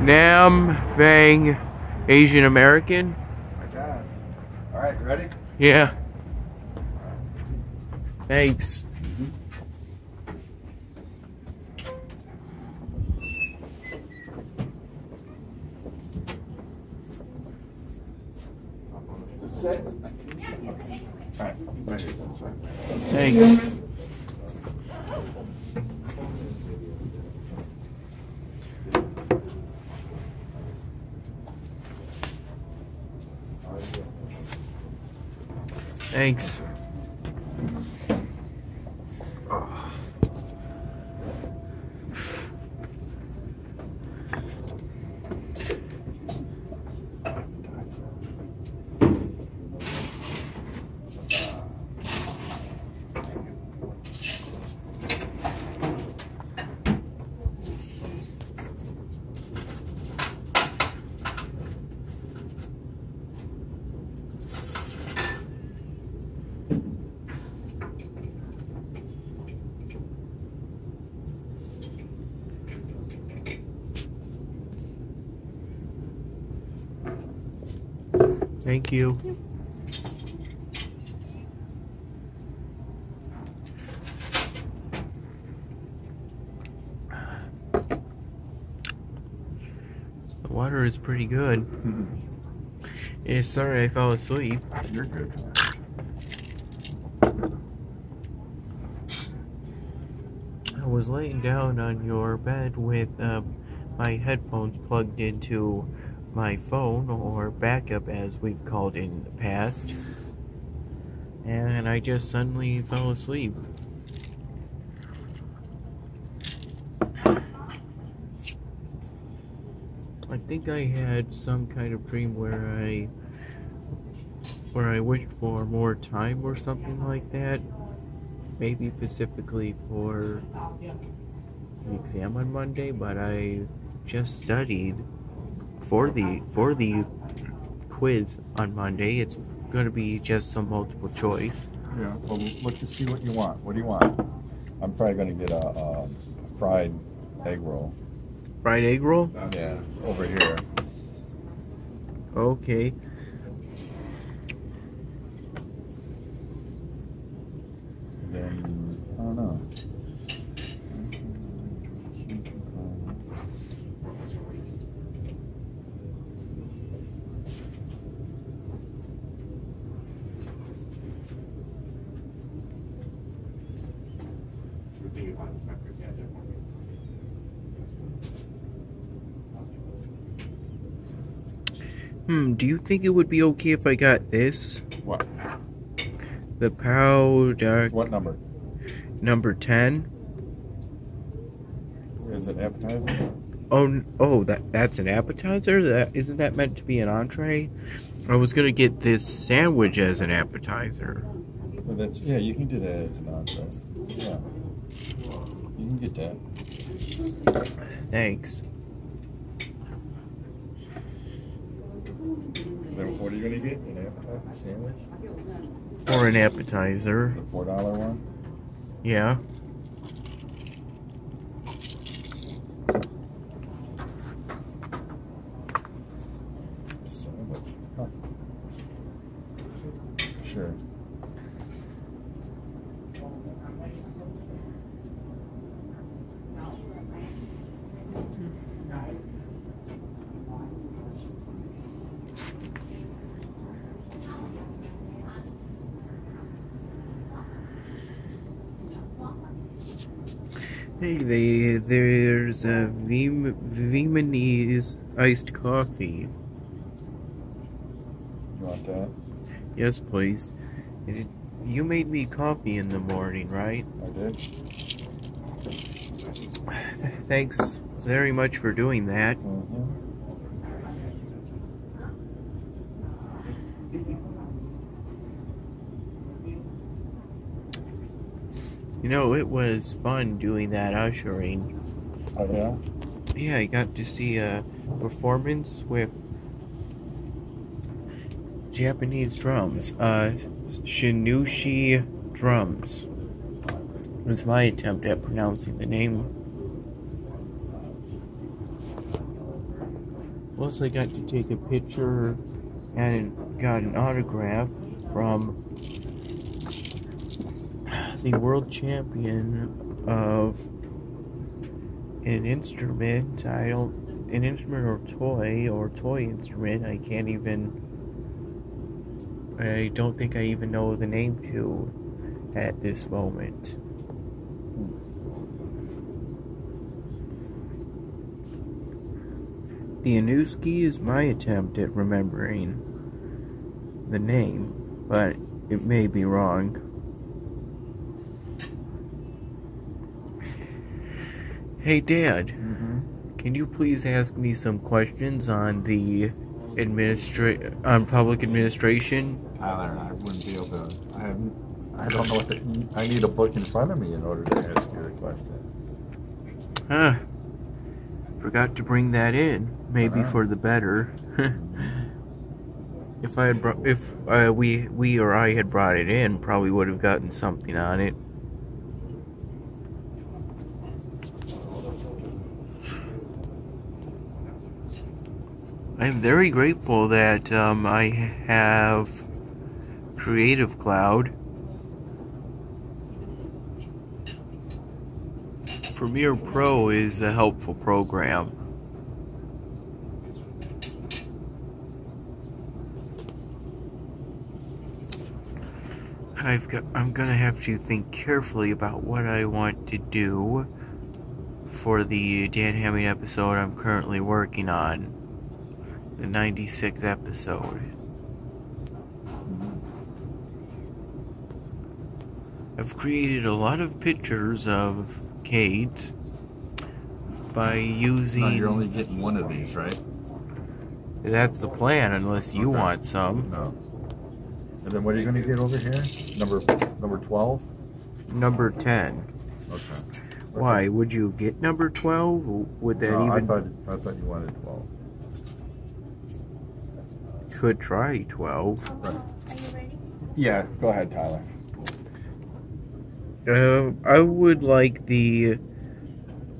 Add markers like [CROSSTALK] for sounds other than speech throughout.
Nam Vang Asian American. I guess. All right, ready? Yeah. Thanks. Sit. All right, right. Thanks. Thanks. Thank you. The water is pretty good. Yeah, sorry I fell asleep. You're good. I was laying down on your bed with um, my headphones plugged into my phone, or backup as we've called it in the past, and I just suddenly fell asleep. I think I had some kind of dream where I where I wished for more time or something like that. Maybe specifically for the exam on Monday, but I just studied for the for the quiz on Monday. It's going to be just some multiple choice. Yeah. Well, look to see what you want. What do you want? I'm probably gonna get a, a fried egg roll. Fried egg roll? Yeah, over here. Okay. And then I don't know. Hmm, do you think it would be okay if I got this? What? The powder What number? number 10? Is it appetizer? Oh, oh, that that's an appetizer. That isn't that meant to be an entree? I was gonna get this sandwich as an appetizer. Well, that's yeah. You can do that as an entree. Yeah. You can get that. Thanks. Then what are you gonna get? An appetizer sandwich? Or an appetizer. The four dollar one. Yeah. Sandwich. Huh. Sure. Hey, they, there's a Vim, Vietnamese iced coffee. You want that? Yes, please. It, you made me coffee in the morning, right? I did. [SIGHS] Thanks very much for doing that. Mm-hmm. You know, it was fun doing that ushering. Oh yeah. Yeah, I got to see a performance with Japanese drums. Uh, Shinushi drums. It Was my attempt at pronouncing the name. Plus, I got to take a picture and got an autograph from the world champion of an instrument. I don't, an instrument or toy or toy instrument. I can't even. I don't think I even know the name to at this moment. The Anuski is my attempt at remembering the name, but it may be wrong. Hey, Dad, Mm-hmm. can you please ask me some questions on the administra- on public administration? Tyler, I wouldn't be able to. I have. I don't know what the. I need a book in front of me in order to ask you a question. Huh. Forgot to bring that in. Maybe Uh-huh. for the better. [LAUGHS] if I had brought, if uh, we we or I had brought it in, probably would have gotten something on it. I'm very grateful that um, I have Creative Cloud. Premiere Pro is a helpful program. I've got I'm gonna have to think carefully about what I want to do for the Dan Hamming episode I'm currently working on the 96th episode. I've created a lot of pictures of Kate by using. No, you're only getting one of these, right? That's the plan, unless you okay. want some. No. And then what are you going to get over here? Number number 12? Number 10. Okay. Why? Would you get number 12? Would that no, even. I thought, I thought you wanted 12. Could try 12. Yeah, go ahead, Tyler. Uh, I would like the.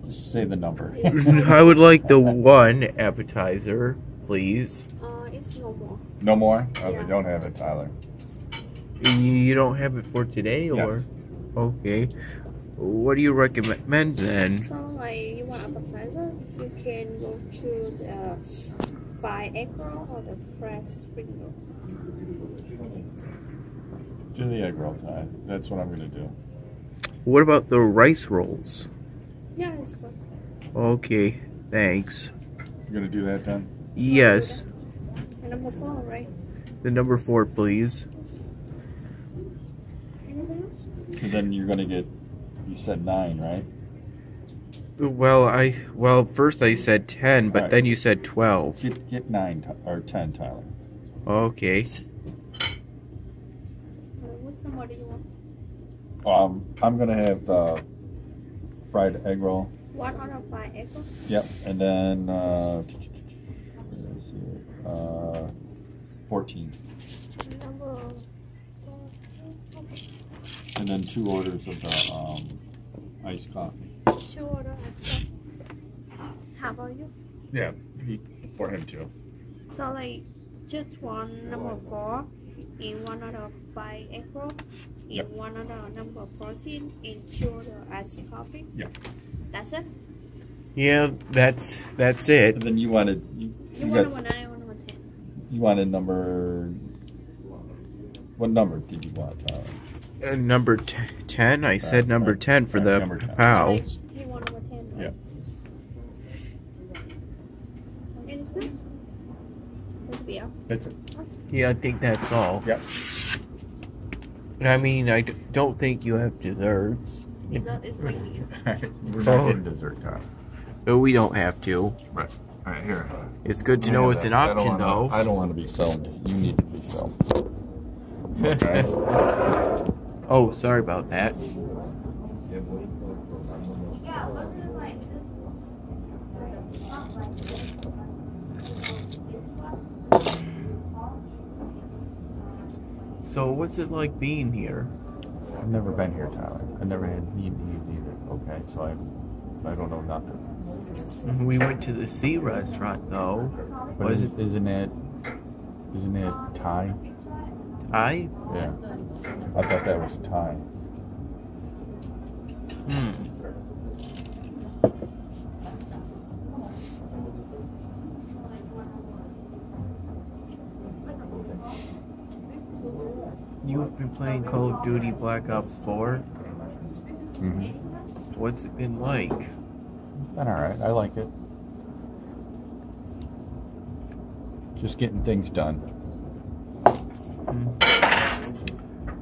Just say the number. [LAUGHS] [LAUGHS] I would like the one appetizer, please. Uh, it's no more. No more? Oh, yeah. they don't have it, Tyler. You don't have it for today, or? Yes. Okay. What do you recommend then? So, like, you want appetizer? You can go to the fried egg roll or the fresh spring roll. Do the egg roll, Ty. That's what I'm going to do. What about the rice rolls? Yeah, it's good. Okay, thanks. You're going to do that then? Yes, And number four, right? the number four, please. Anything else? And then you're going to get. You said nine, right? Well, I well first I said ten, but Right. then you said twelve. Get get nine or ten, Tyler. Okay. Uh, what's number do you want? Um, I'm gonna have the fried egg roll. One order fried egg roll. Yep, and then uh, where is it? Uh, fourteen, Number 14. And then two orders of the um, iced coffee. Two order as well. How about you? Yeah, he, for him too. So, like, just one number four in one order fried egg roll, in Yep. one order number 14, in two order iced coffee. Yeah. That's it? Yeah, that's that's And it. then you wanted you, You you want got number 9 or number 10? you wanted number. What number did you want, Tyler? Uh, number t- ten. I said uh, number uh, ten for right, the number 10. pow. Like, You want number 10, right? Yep. Anything else? That's be all. That's it. Yeah, I think that's all. Yep. I mean, I d- don't think you have desserts, Is that is right. [LAUGHS] We're Oh. not getting dessert, time. but we don't have to. Right. All right, here. It's good to know Yeah, it's an I don't option, wanna- though. I don't want to be filmed. You need to be filmed. [LAUGHS] Okay. oh, sorry about that. So, what's it like being here? I've never been here, Tyler. I never had need needs either. Okay, so I, I don't know nothing. We went to the Sea restaurant though. But Was is, it isn't it, isn't it Thai? I? Yeah. I thought that was Thai. Hmm. You've been playing Call of Duty Black Ops 4. Mm-hmm. What's it been like? Been alright. I like it. Just getting things done.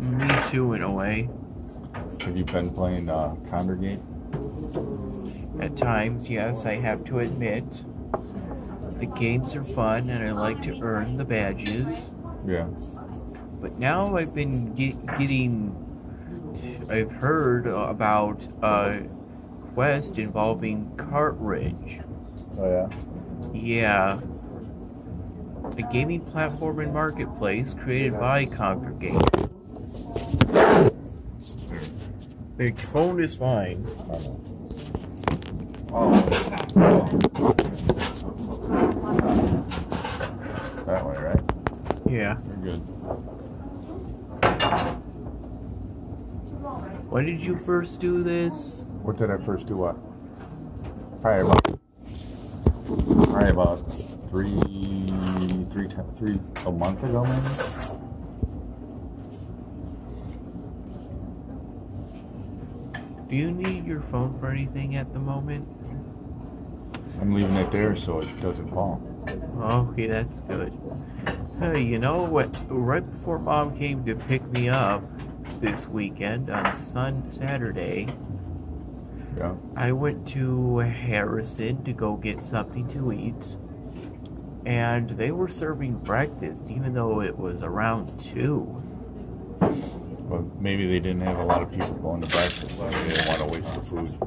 Me too, in a way. Have you been playing uh, Kongregate? At times, yes, I have to admit. The games are fun and I like to earn the badges. Yeah. But now I've been get, getting. I've heard about a quest involving Kartridge. Oh yeah. Yeah. A gaming platform and marketplace created by Conquer Kongregate. The phone is fine. Oh. oh. That way, right? Yeah. We're good. When did you first do this? What did I first do? What? Probably about. Probably about three, three, a month ago, maybe. Do you need your phone for anything at the moment? I'm leaving it there so it doesn't fall. Okay, that's good. Hey, you know what? Right before mom came to pick me up this weekend on Sun Saturday, Yeah. I went to Harrison to go get something to eat. And they were serving breakfast even though it was around 2. Well, maybe they didn't have a lot of people going to breakfast. so they didn't want to waste the food.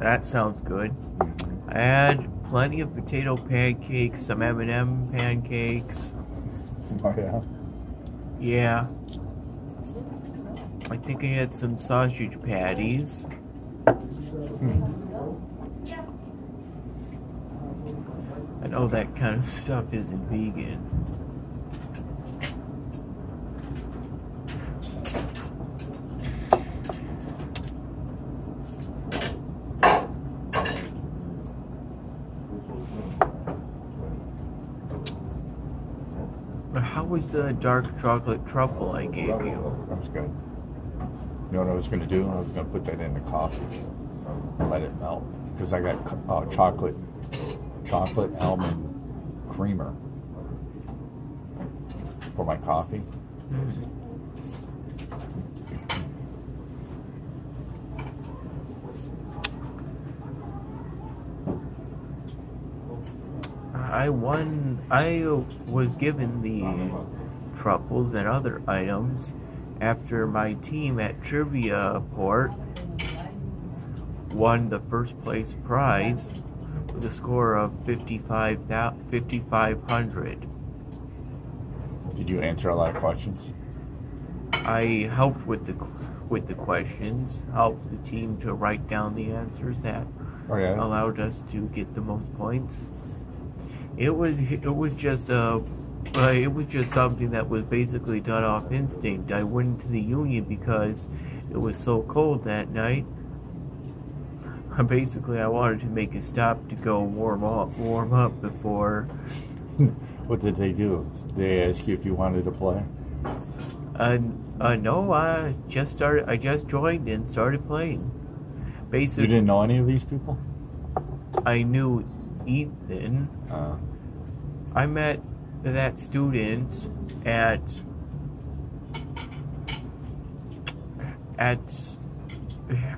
That sounds good. I had plenty of potato pancakes, some M&M pancakes. [LAUGHS] Oh yeah. Yeah. I think I had some sausage patties. Hmm. I know that kind of [LAUGHS] stuff isn't vegan. How was the dark chocolate truffle I gave you? That was good. You know what I was going to do? I was going to put that in the coffee and let it melt. Because I got uh, chocolate, chocolate almond creamer for my coffee. I won. I was given the truffles and other items after my team at Trivia Port won the first place prize with a score of 55, 5,500. Did you answer a lot of questions? I helped with the with the questions, helped the team to write down the answers that Oh yeah. allowed us to get the most points. It was it was just a uh, it was just something that was basically done off instinct. I went into the union because it was so cold that night. Basically, I wanted to make a stop to go warm up, warm up before. [LAUGHS] what did they do? They ask you if you wanted to play? Uh, uh, no, I just started. I just joined and started playing. Basically, You didn't know any of these people? I knew Ethan. Uh, I met that student at at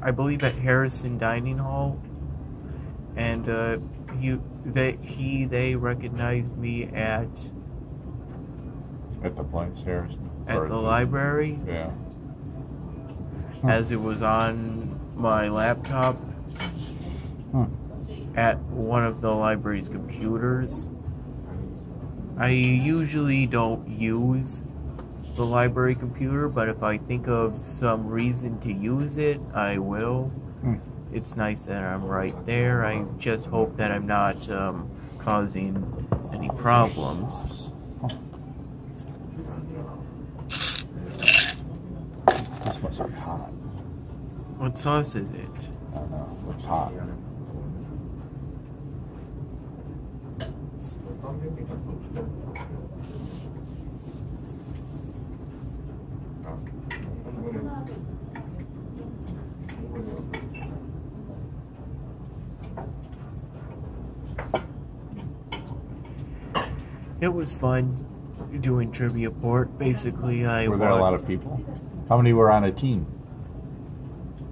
I believe at Harrison Dining Hall, and uh, he they he they recognized me at at the place, Harrison. at Or- the library Yeah. as it was on my laptop Huh. at one of the library's computers. I usually don't use the library computer, but if I think of some reason to use it, I will. Hmm. it's nice that I'm right there. I just hope that I'm not um, causing any problems. This must be hot. What sauce is it? I don't know. It's hot. It was fun doing trivia port. Basically, I Were there a lot of people? How many were on a team?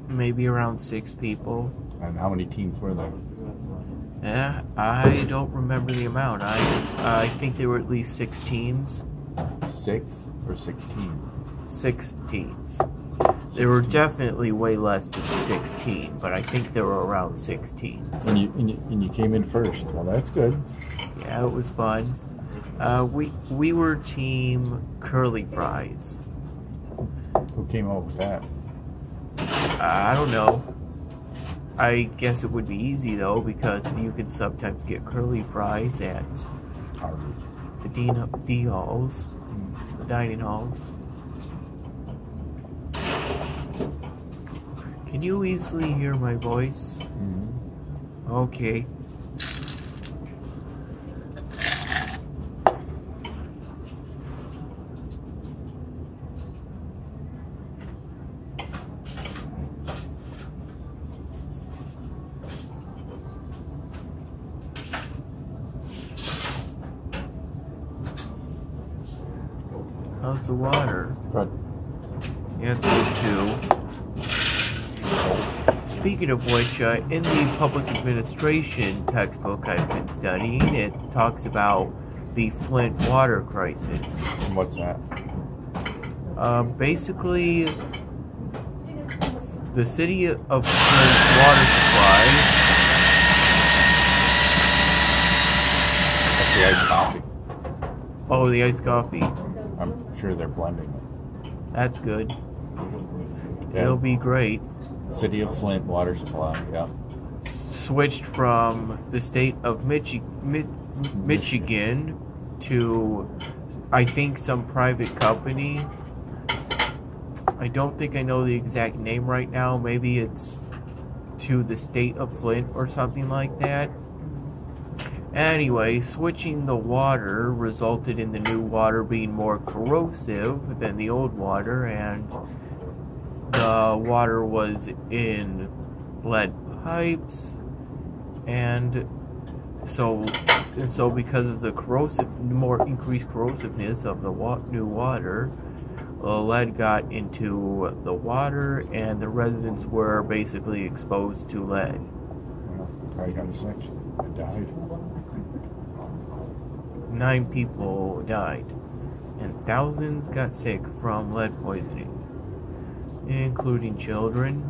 maybe around six people. And how many teams were there? Yeah, I don't remember the amount. I I think there were at least six teams. Six or sixteen? Six teams. There were definitely way less than 16, but I think there were around six teams. And you, and you and you came in first. Well, that's good. Yeah, it was fun. Uh, we we were team curly fries. Who came up with that? Uh, I don't know. I guess it would be easy though because you can sometimes get curly fries at the D, D halls, the dining halls. Can you easily hear my voice? Mhm. Okay. How's the water? Good. Yeah, it's good too. Speaking of which, uh, in the public administration textbook I've been studying, it talks about the Flint water crisis. And what's that? Uh, basically, the city of Flint's water supply. That's the iced coffee. Oh, the iced coffee. I'm sure they're blending it. That's good. Yeah. It'll be great. City of Flint water supply. Yeah. switched from the state of Michi- Mi- Michigan to, I think, some private company. I don't think I know the exact name right now. Maybe it's to the state of Flint or something like that. Anyway, switching the water resulted in the new water being more corrosive than the old water, and the water was in lead pipes, and so and so because of the corrosive, more increased corrosiveness of the wa- new water, the lead got into the water, and the residents were basically exposed to lead. Well, probably got sick and died. Nine people died, and thousands got sick from lead poisoning, including children.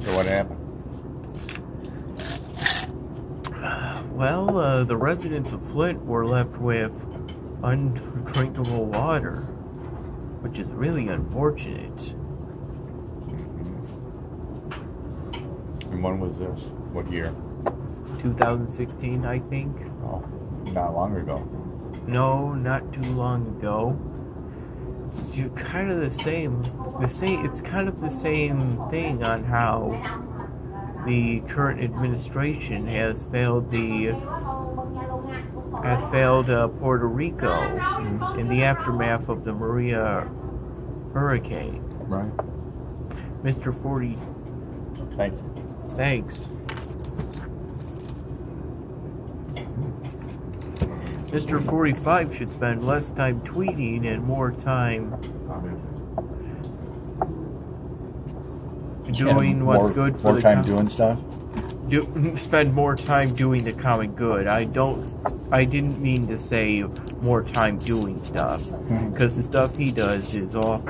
So what happened? Well, uh, the residents of Flint were left with undrinkable water, which is really unfortunate. And when was this? What year? 2016, I think. Oh, not long ago. No, not too long ago. It's kind of the same. The same. It's kind of the same thing on how the current administration has failed the has failed uh, Puerto Rico in the aftermath of the Maria hurricane. Right. Mr. Forty, Thank you. thanks. Mr. 45 should spend less time tweeting and more time doing what's more, good for more the time doing stuff. do, [LAUGHS] spend more time doing the common good. I don't. I didn't mean to say more time doing stuff hmm. because the stuff he does is awful.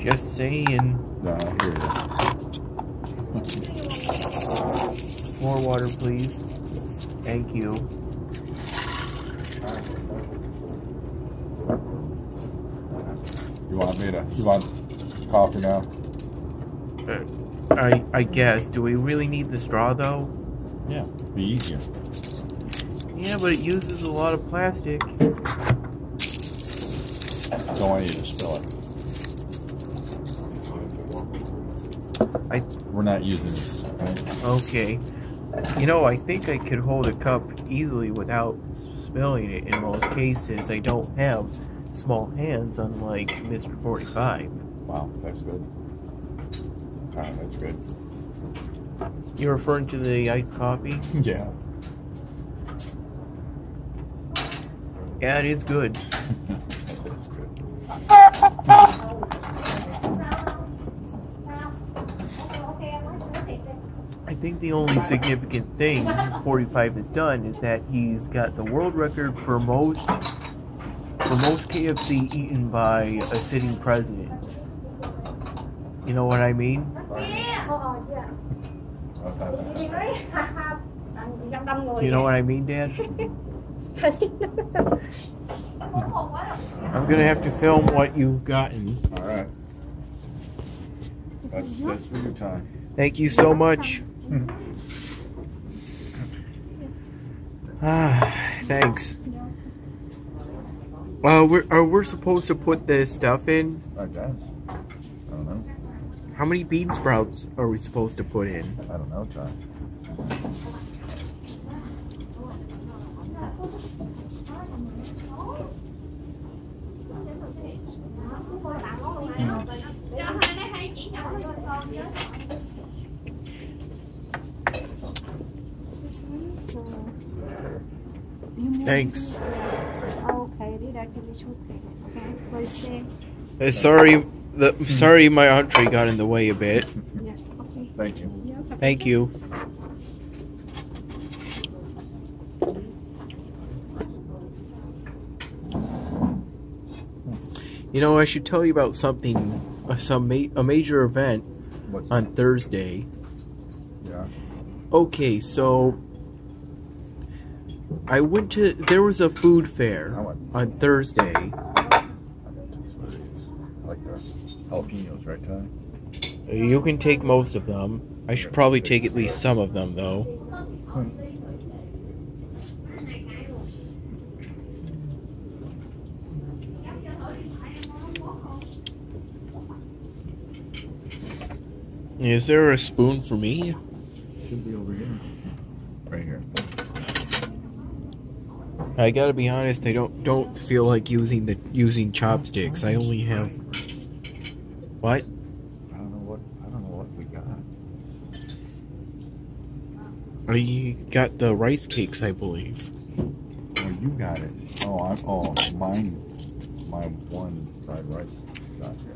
[LAUGHS] Just saying. No, I hear you. More water, please. Thank you. You want me to? You want coffee now. I I guess. Do we really need the straw though? Yeah, be easier. Yeah, but it uses a lot of plastic. Don't want you to spill it. I We're not using this. Right? okay. You know, I think I could hold a cup easily without spilling it. In most cases, I don't have small hands, unlike Mr. Forty Five. Wow, that's good. Alright, that's good. You're referring to the iced coffee? [LAUGHS] Yeah. Yeah, it is good. that's good. I think the only significant thing 45 has done is that he's got the world record for most for most KFC eaten by a sitting president. You know what I mean? You know what I mean, Dad? I'm gonna have to film what you've gotten. Alright. That's, that's for your time. Thank you so much. Ah, thanks. Uh, we're, are we supposed to put this stuff in? I guess. I don't know. How many bean sprouts are we supposed to put in? I don't know, John. Thanks. Okay, đi ra give me chút. Okay, what is it? Uh, sorry, the sorry my entree got in the way a bit. Yeah, okay. Thank you. Yeah, Thank you. You know, I should tell you about something, uh, some ma- a major event What's on Thursday. Yeah. Okay, so I went to there was a food fair on Thursday. I got two I like the jalapenos, right, Ty? You can take most of them. I should probably take at least some of them though. Is there a spoon for me? Should be over here. Right here. I gotta be honest, I don't don't feel like using the using chopsticks. I only have what? I don't know what I don't know what we got. I got the rice cakes, I believe. Oh, you got it. Oh, I'm. Oh, mine. My one fried rice stuff here.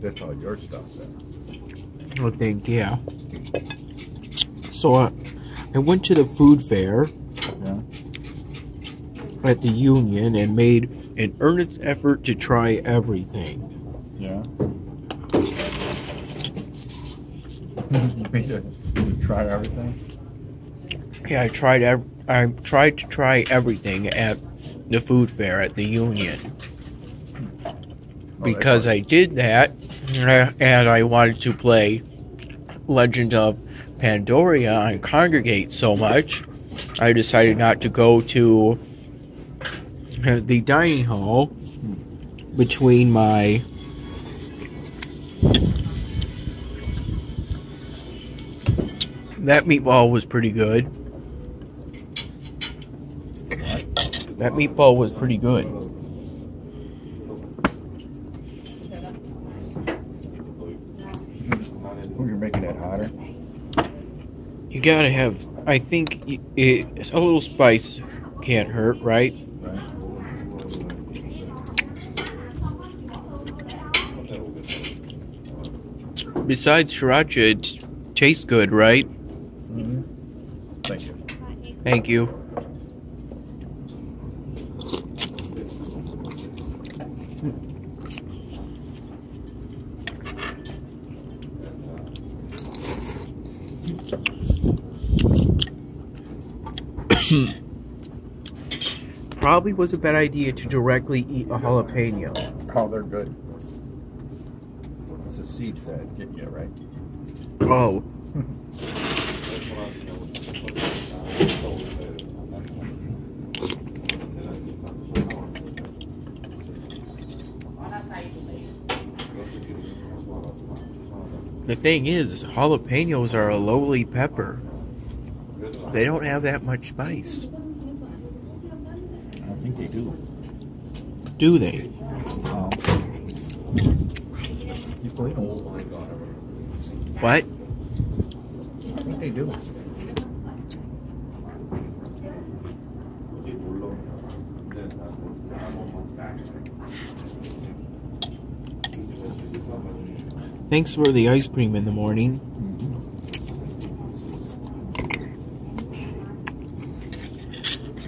That's all your stuff then. I think, yeah. So uh, I went to the food fair. At the Union and made an earnest effort to try everything. Yeah. [LAUGHS] you made it. You try everything. Yeah, I tried. Ev- I tried to try everything at the food fair at the Union Oh, because I did that, and I wanted to play Legend of Pandoria and Kongregate so much. I decided not to go to the dining hall between my that meatball was pretty good. That meatball was pretty good. You're making it hotter. You gotta have. I think it, a little spice can't hurt, right? Right. Besides sriracha, it tastes good, right? Mm-hmm. Thank you. Thank you. [COUGHS] Probably was a bad idea to directly eat a jalapeno. Oh, they're good. Seeds that get you, right? Oh, the thing is, jalapenos are a lowly pepper. They don't have that much spice, I don't think they do. do they? Um, you believe them? What? I think they do. Thanks for the ice cream in the morning.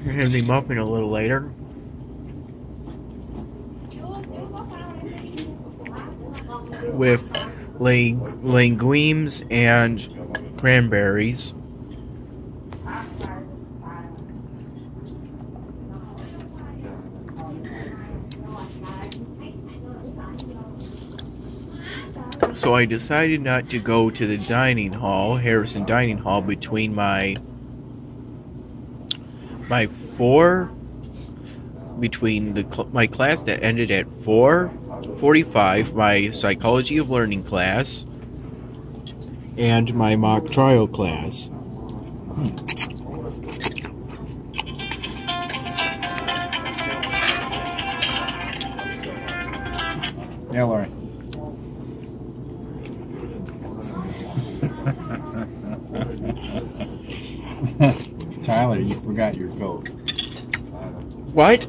Have the muffin a little later. With lang- linguines and cranberries. So I decided not to go to the dining hall, Harrison Dining Hall, between my my four between the cl- my class that ended at 4:45, my psychology of learning class, and my mock trial class. Yeah, Lauren. [LAUGHS] Tyler, you forgot your coat. What?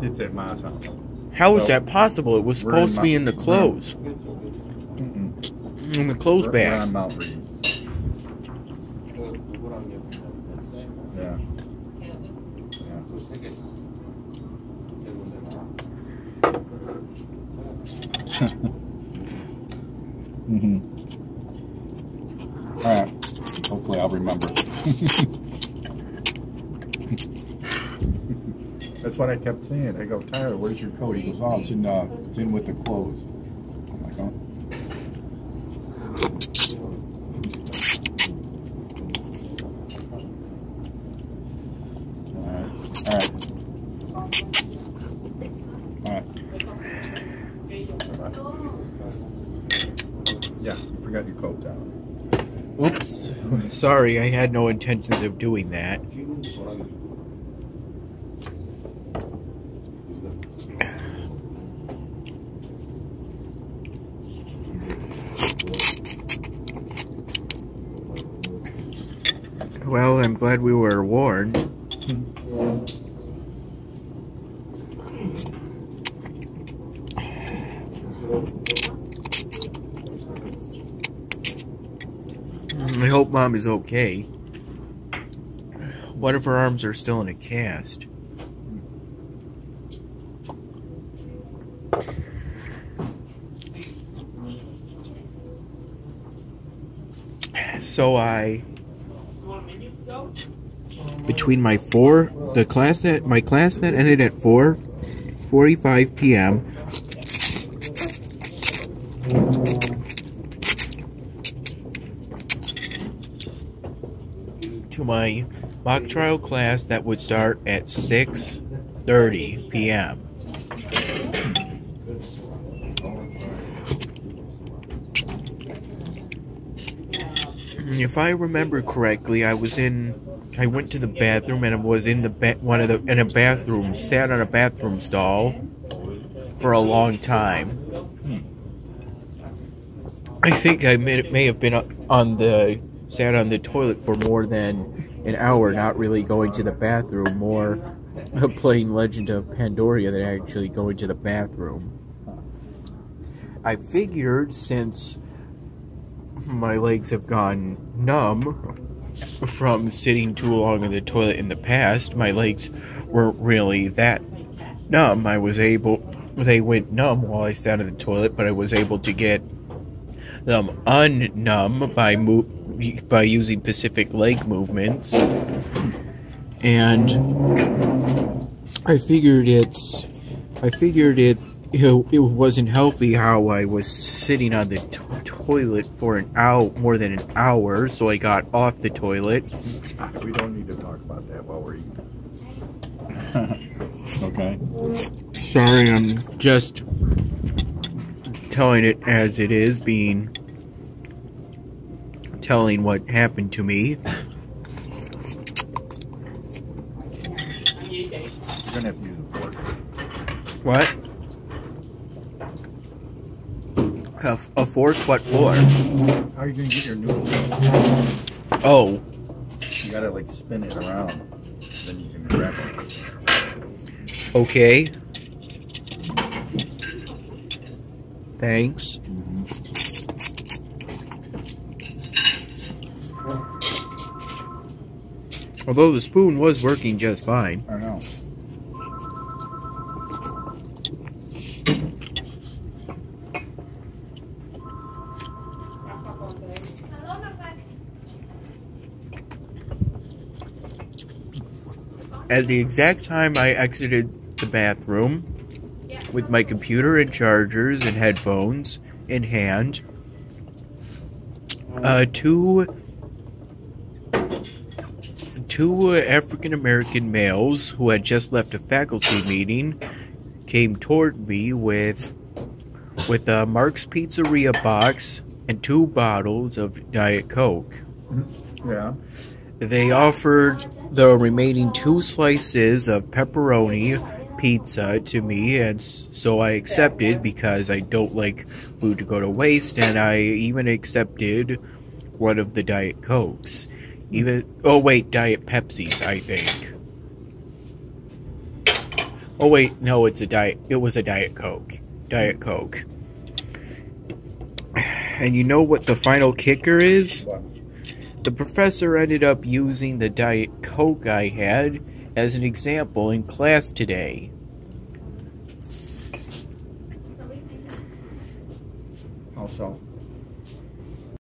It's at my house. How is that possible? It was supposed to be in the clothes. In the clothes We're- we're bag. on Mount Reed. Yeah. [LAUGHS] mm-hmm. All right. Hopefully, I'll remember. [LAUGHS] That's what I kept saying. I go, Tyler, where's your coat? He goes, Oh, it's in. Uh, it's in with the clothes. I'm like, oh. Yeah, you forgot your coat down. Oops. Sorry, I had no intentions of doing that. Well, I'm glad we were warned. I hope mom is okay. One if her arms are still in a cast. So I between my four the class that my class that ended at 4 45 p.m. to my mock trial class that would start at 6:30 p.m. If I remember correctly, I was in I went to the bathroom and was in the ba- one of the in a bathroom, sat on a bathroom stall for a long time. Hmm. I think I may, may have been on the sat on the toilet for more than an hour, not really going to the bathroom, more [LAUGHS] playing Legend of Pandoria than actually going to the bathroom. I figured since my legs have gone numb from sitting too long in the toilet in the past, my legs weren't really that numb. I was able, they went numb while I sat in the toilet, but I was able to get them unnumb by mo- by using Pacific leg movements, and I figured it's, I figured it it, it wasn't healthy how I was sitting on the to- toilet for an hour, more than an hour. So I got off the toilet. We don't need to talk about that while we're eating. [LAUGHS] [LAUGHS] okay. Sorry, I'm just telling it as it is, being telling what happened to me. You're gonna have to use a fork. What? Fork? What for? How are you gonna get your noodles? Oh, You gotta like spin it around. Then you can wrap it. okay. Thanks. Mm-hmm. Although the spoon was working just fine. I know. At the exact time I exited the bathroom with my computer and chargers and headphones in hand, uh, two two African American males who had just left a faculty meeting came toward me with with a Mark's Pizzeria box and two bottles of Diet Coke. Yeah. They offered the remaining two slices of pepperoni pizza to me, and so I accepted because I don't like food to go to waste, and I even accepted one of the Diet Cokes. Even oh wait, Diet Pepsis, I think. Oh wait, no, it's a diet. It was a Diet Coke. Diet Coke. And you know what the final kicker is? What? The professor ended up using the Diet Coke I had as an example in class today.